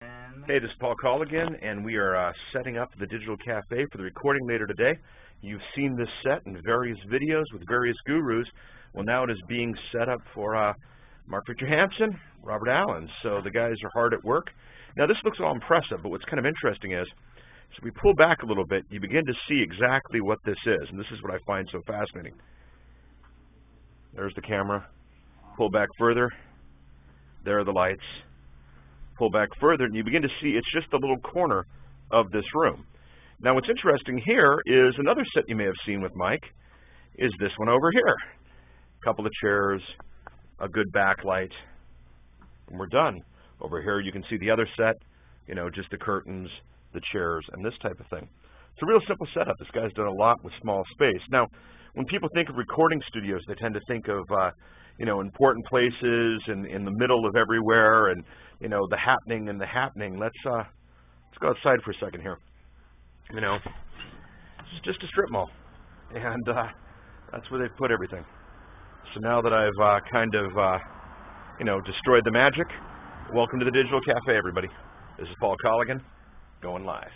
Hey, this is Paul Colligan, and we are uh, setting up the Digital Cafe for the recording later today. You've seen this set in various videos with various gurus. Well, now it is being set up for uh, Mark Victor Robert Allen. So the guys are hard at work. Now, this looks all impressive, but what's kind of interesting is, so we pull back a little bit, you begin to see exactly what this is, and this is what I find so fascinating. There's the camera. Pull back further. There are the lights pull back further, and you begin to see it's just a little corner of this room. Now, what's interesting here is another set you may have seen with Mike is this one over here. A couple of chairs, a good backlight, and we're done. Over here, you can see the other set, you know, just the curtains, the chairs, and this type of thing. It's a real simple setup. This guy's done a lot with small space. Now, when people think of recording studios, they tend to think of, uh, you know, important places and in the middle of everywhere and you know, the happening and the happening. Let's uh, let's go outside for a second here. You know, this is just a strip mall, and uh, that's where they've put everything. So now that I've uh, kind of, uh, you know, destroyed the magic, welcome to the Digital Cafe, everybody. This is Paul Colligan, going live.